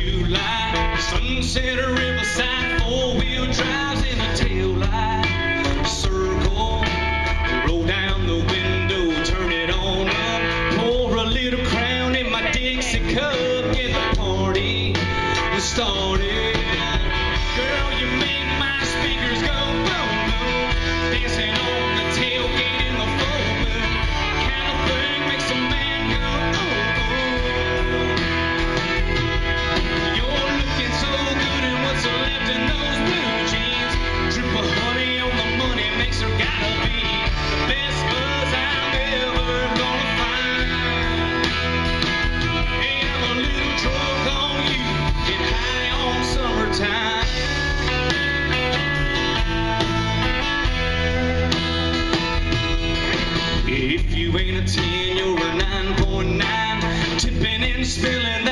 July. Sunset riverside, four wheel drives in a tail light. Circle, roll down the window, turn it on up. Pour a little crown in my Dixie cup, get the party started. Girl, you make my speakers go boom. 16, you were 9.9, tipping and spilling.